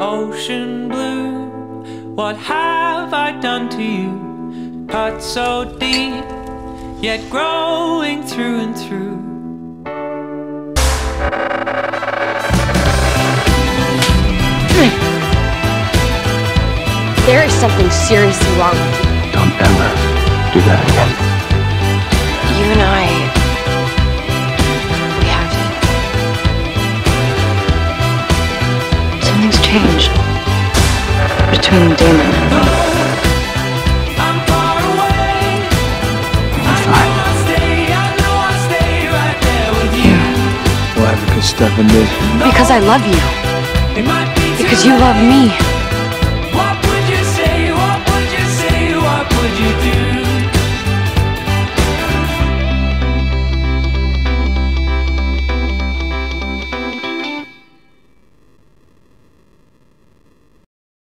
Ocean blue, what have I done to you? Cut so deep, yet growing through and through. There is something seriously wrong with you. Don't ever do that again. Something's changed between Damon and me. I'm far away. I'm fine. I stay, I know I stay right there with you. Why? Because Stefan did. Because I love you. It might be Because you love me.